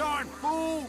darn fool!